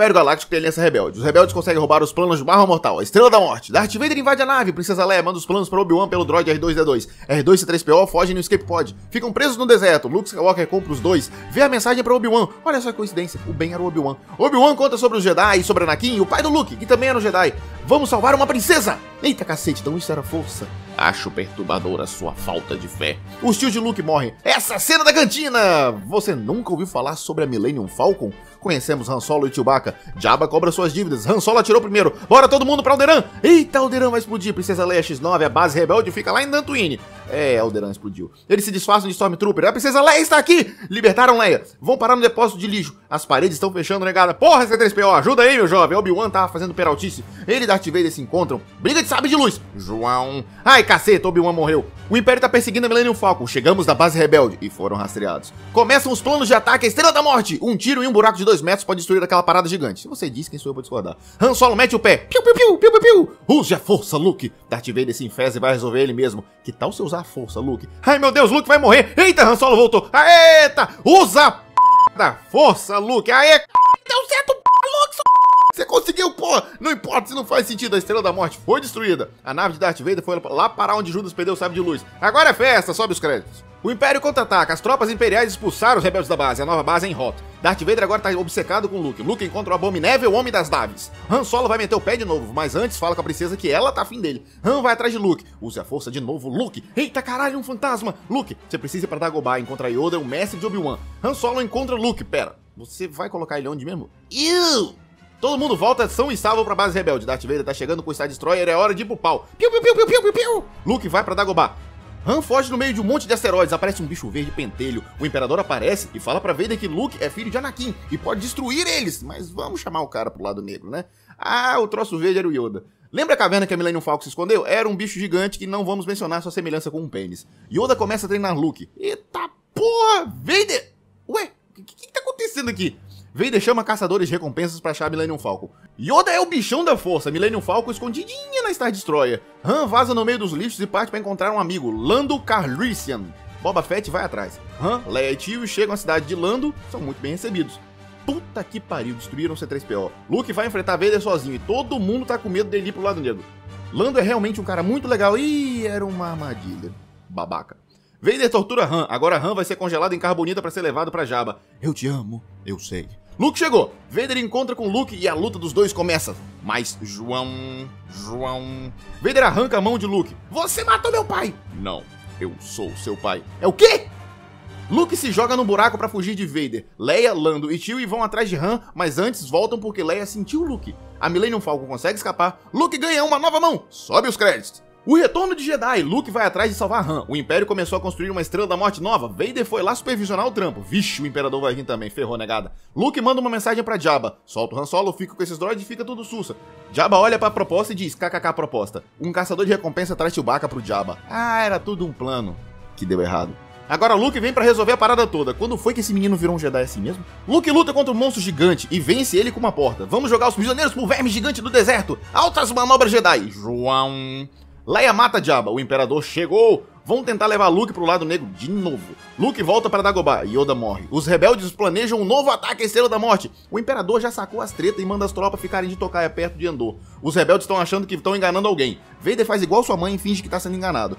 Império Galáctico tem aliança rebelde. Os rebeldes conseguem roubar os planos de Barra Mortal, a Estrela da Morte. Darth Vader invade a nave, Princesa Leia manda os planos para Obi-Wan pelo droid R2-D2. R2 e C3PO fogem no escape pod. Ficam presos no deserto. Luke Skywalker compra os dois, vê a mensagem para Obi-Wan. Olha só que coincidência, o Ben era o Obi-Wan. Obi-Wan conta sobre os Jedi e sobre Anakin, o pai do Luke, que também era um Jedi. Vamos salvar uma princesa! Eita cacete, então isso era força. Acho perturbadora sua falta de fé. Os tios de Luke morrem. Essa cena da cantina! Você nunca ouviu falar sobre a Millennium Falcon? Conhecemos Han Solo e Chewbacca. Jabba cobra suas dívidas. Han Solo atirou primeiro. Bora todo mundo pra Alderan. Eita, Alderan vai explodir. Princesa Leia X9, a base rebelde fica lá em Dantooine. É, Alderan explodiu. Eles se disfarçam de Stormtrooper. A Princesa Leia está aqui. Libertaram Leia. Vão parar no depósito de lixo. As paredes estão fechando, negada. Porra, C3PO, ajuda aí, meu jovem. Obi-Wan tava fazendo peraltice. Ele e Darth Vader se encontram. Briga de sabre de luz. João. Ai, caceta, Obi-Wan morreu. O Império tá perseguindo a Millennium Falcon. Chegamos da base rebelde e foram rastreados. Começam os planos de ataque à Estrela da Morte. Um tiro em um buraco de dois metros pode destruir aquela parada gigante. Se você diz, quem sou eu pra discordar? Han Solo mete o pé. Piu, piu, piu, piu, piu, piu. Use a força, Luke. Darth Vader se enfesa e vai resolver ele mesmo. Que tal se usar a força, Luke? Ai, meu Deus, Luke vai morrer. Eita, Han Solo voltou. Eita, usa a p... da força, Luke. Aê. Você conseguiu, pô! Não importa se não faz sentido, a Estrela da Morte foi destruída. A nave de Darth Vader foi lá parar onde Judas perdeu o sábio de luz. Agora é festa, sobe os créditos. O Império contra-ataca, as tropas imperiais expulsaram os rebeldes da base, a nova base é em rota. Darth Vader agora tá obcecado com Luke. Luke encontra o abominável Homem das Naves. Han Solo vai meter o pé de novo, mas antes fala com a princesa que ela tá afim dele. Han vai atrás de Luke. Use a força de novo, Luke. Eita caralho, um fantasma. Luke, você precisa ir pra Dagobah encontrar Yoda, o mestre de Obi-Wan. Han Solo encontra Luke. Pera, você vai colocar ele onde mesmo? Ew! Todo mundo volta são e salvo pra base rebelde. Darth Vader tá chegando com o Star Destroyer, é hora de ir pro pau. Piu, piu, piu, piu, piu, piu, piu. Luke vai pra Dagobah. Han foge no meio de um monte de asteroides, aparece um bicho verde pentelho. O Imperador aparece e fala pra Vader que Luke é filho de Anakin e pode destruir eles. Mas vamos chamar o cara pro lado negro, né? Ah, o troço verde era o Yoda. Lembra a caverna que a Millennium Falcon se escondeu? Era um bicho gigante que não vamos mencionar sua semelhança com um pênis. Yoda começa a treinar Luke. Eita porra! Vader! Ué, o que, que tá acontecendo aqui? Vader chama caçadores de recompensas pra achar Millennium Falcon. Yoda é o bichão da força, Millennium Falcon escondidinha na Star Destroyer. Han vaza no meio dos lixos e parte para encontrar um amigo, Lando Calrissian. Boba Fett vai atrás. Han, Leia e Tio chegam à cidade de Lando, são muito bem recebidos. Puta que pariu, destruíram C3PO. Luke vai enfrentar Vader sozinho e todo mundo tá com medo dele ir pro lado negro. Lando é realmente um cara muito legal e era uma armadilha. Babaca. Vader tortura Han. Agora Han vai ser congelado em carbonita para ser levado para Jabba. Eu te amo, eu sei. Luke chegou. Vader encontra com Luke e a luta dos dois começa. Mas João, João, Vader arranca a mão de Luke. Você matou meu pai. Não, eu sou seu pai. É o quê? Luke se joga no buraco para fugir de Vader. Leia, Lando e Chewie vão atrás de Han, mas antes voltam porque Leia sentiu Luke. A Millennium Falcon consegue escapar. Luke ganha uma nova mão. Sobe os créditos. O retorno de Jedi, Luke vai atrás de salvar Han. O Império começou a construir uma Estrela da Morte nova. Vader foi lá supervisionar o trampo. Vixe, o Imperador vai vir também, ferrou negada. Luke manda uma mensagem pra Jabba. Solta o Han Solo, fica com esses droids e fica tudo sussa. Jabba olha pra proposta e diz, kkk proposta. Um caçador de recompensa traz Chewbacca pro Jabba. Ah, era tudo um plano. Que deu errado. Agora Luke vem para resolver a parada toda. Quando foi que esse menino virou um Jedi assim mesmo? Luke luta contra um monstro gigante e vence ele com uma porta. Vamos jogar os prisioneiros pro verme gigante do deserto. Altas manobras Jedi. João... Leia mata Jabba, o Imperador chegou! Vão tentar levar Luke pro lado negro de novo. Luke volta para Dagobah Yoda morre. Os rebeldes planejam um novo ataque à Estrela da Morte. O Imperador já sacou as tretas e manda as tropas ficarem de tocaia perto de Andor. Os rebeldes estão achando que estão enganando alguém. Vader faz igual sua mãe e finge que está sendo enganado.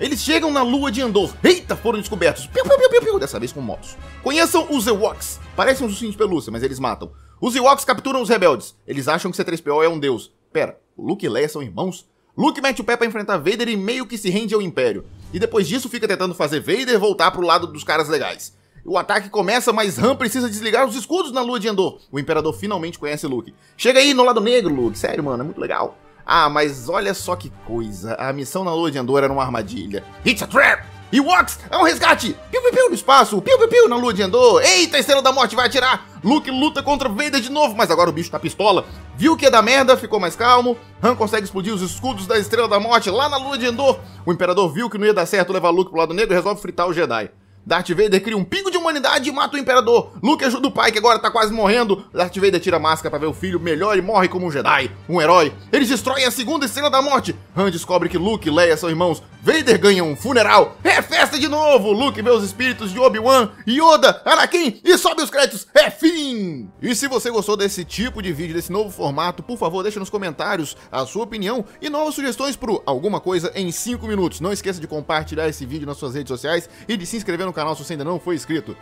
Eles chegam na lua de Andor. Eita, foram descobertos. Piu, piu, piu, piu, piu, dessa vez com motos. Conheçam os Ewoks. Parecem uns ursinhos de pelúcia, mas eles matam. Os Ewoks capturam os rebeldes. Eles acham que C-3PO é um deus. Pera, Luke e Leia são irmãos? Luke mete o pé pra enfrentar Vader e meio que se rende ao Império. E depois disso fica tentando fazer Vader voltar pro lado dos caras legais. O ataque começa, mas Han precisa desligar os escudos na lua de Endor. O Imperador finalmente conhece Luke. Chega aí no lado negro, Luke. Sério, mano, é muito legal. Ah, mas olha só que coisa. A missão na lua de Endor era uma armadilha. It's a trap! E Wax é um resgate! Piu, piu, piu no espaço! Piu, piu, piu na lua de Endor! Eita, a Estrela da Morte vai atirar! Luke luta contra Vader de novo, mas agora o bicho tá pistola. Viu que ia dar merda, ficou mais calmo. Han consegue explodir os escudos da Estrela da Morte lá na lua de Endor. O Imperador viu que não ia dar certo levar Luke pro lado negro e resolve fritar o Jedi. Darth Vader cria um pingo de humanidade e mata o Imperador. Luke ajuda o pai, que agora tá quase morrendo. Darth Vader tira a máscara para ver o filho melhor e morre como um Jedi, um herói. Eles destroem a segunda estrela da morte. Han descobre que Luke e Leia são irmãos. Vader ganha um funeral, é festa de novo, Luke vê os espíritos de Obi-Wan, Yoda, Anakin e sobe os créditos, é fim! E se você gostou desse tipo de vídeo, desse novo formato, por favor, deixa nos comentários a sua opinião e novas sugestões pro Alguma Coisa em 5 minutos. Não esqueça de compartilhar esse vídeo nas suas redes sociais e de se inscrever no canal se você ainda não foi inscrito.